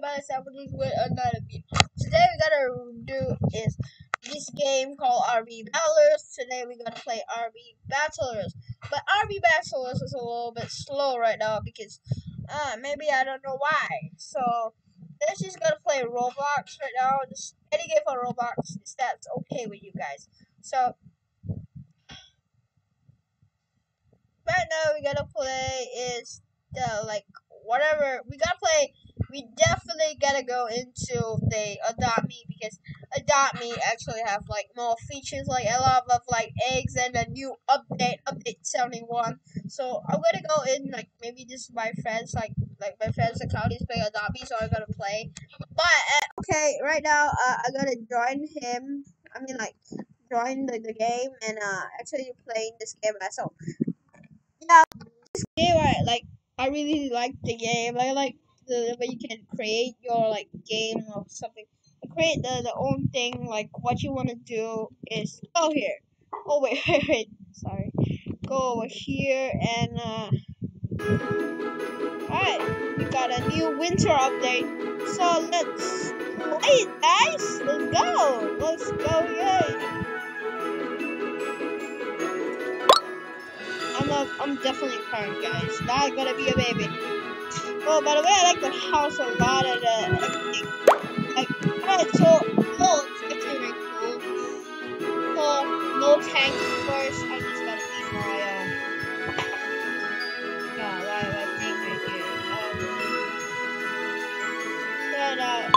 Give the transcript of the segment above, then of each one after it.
Buddy, somebody's with another video. Today we gotta do is this game called RB Battlers. Today we gotta play RB Battlers, but RB Battlers is a little bit slow right now because uh maybe I don't know why. So let's just gotta play Roblox right now. Just any game for Roblox if that's okay with you guys. So right now we gotta play is the like whatever we gotta play we definitely gotta go into the adopt me because adopt me actually have like more features like a lot of like eggs and a new update update 71 so i'm gonna go in like maybe just my friends like like my friends account is playing adopt me so i'm gonna play. But uh, okay right now uh, i'm gonna join him. I mean like join the, the game and uh actually playing this game. Myself yeah this game I like I really like the game. I like the way you can create your like game or something. Create the, the own thing. Like what you want to do is go here. Oh wait, wait, wait. Sorry. Go over here and uh. Alright, we got a new winter update. So let's play it, guys. Let's go. Let's go, yay. I'm, a, I'm definitely crying, guys. Not gonna be a baby. Oh, by the way, I like the house a lot and uh, everything. Alright, so, oh, it's really cool. So, no tank first. I'm just gonna leave my, um, yeah, my, my thing right here. Um, then, uh,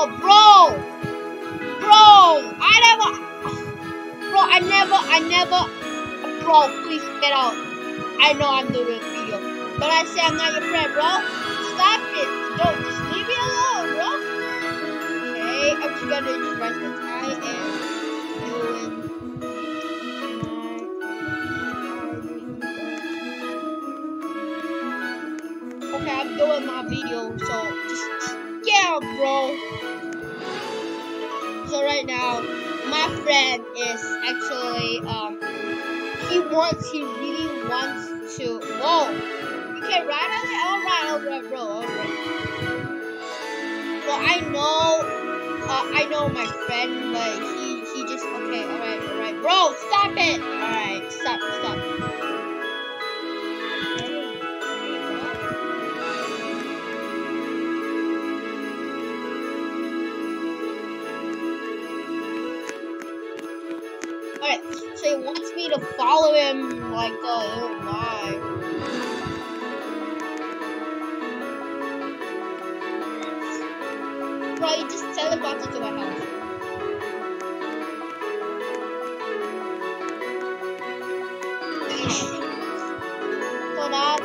Oh, bro! Bro! I never... Bro, I never, I never... Bro, please get out. I know I'm doing a video. But I say I'm not your friend, bro. Stop it. Don't, just leave me alone, bro. Okay, I'm just gonna write that I am doing... Okay, I'm doing my video, so just yeah, bro. So right now, my friend is actually um he wants he really wants to whoa you can ride on it? Alright alright bro alright well I know uh, I know my friend but he he just okay alright alright. Bro stop it! Alright stop stop he wants me to follow him like uh oh my. Bro, you just teleported to my house. So now,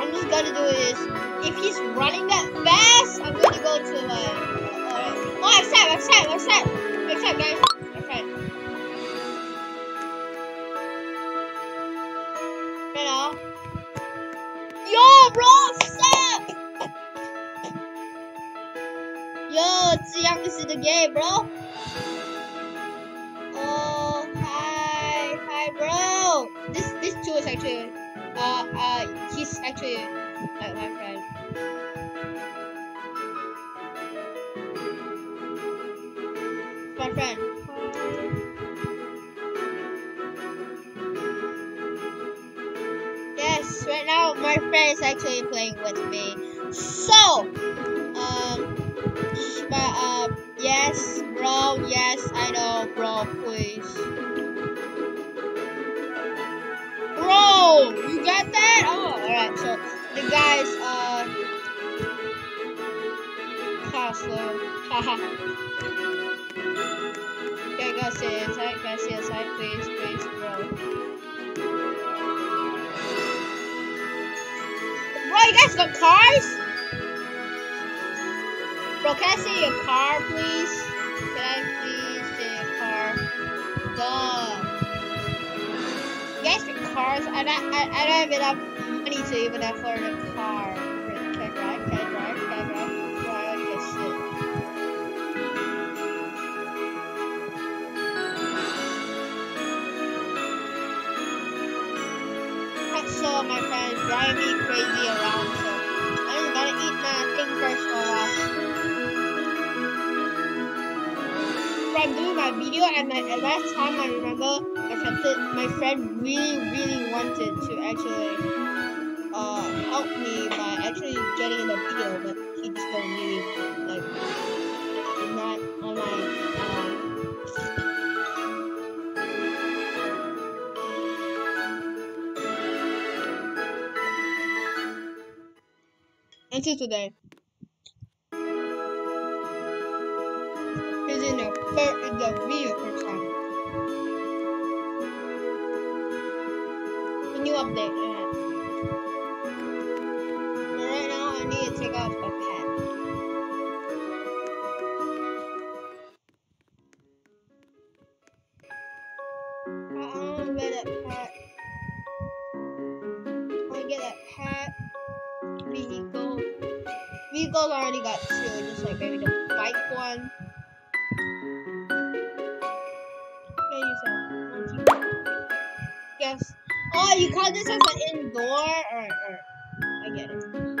I'm just gonna do is, if he's running that fast, I'm gonna go to my. Alright. Oh, accept, accept, accept, accept, Yo, Ziyang is in the game, bro. Oh, hi, hi, bro. This this two is actually, uh, uh, he's actually like my friend. My friend. Yes, right now my friend is actually playing with me. So, um, yes, bro, yes, I know, bro, please. Bro, you got that? Oh, alright, so the guys, uh, Castle, haha. Okay, guys, stay inside, guys, stay inside, please, please, bro. Bro, you guys got cars? Can I see a car, please? Can I please see a car? Duh. yes, the cars. I don't, I, I don't have enough money to even afford a car. Can I drive? Can I drive? Can I drive? So my friends drive me crazy around I'm doing my video, and my and last time I remember, my friend, my friend really, really wanted to actually uh, help me by actually getting in the video, but he just don't really like not on my. Um, until today. Is in the first time. A new update. Uh, right now, I need to take my pad. I want to get that pad. I get that pad. Vehicle. Vehicles already got two, just like maybe the bike one. Oh, you call this as an indoor? Alright. I get it.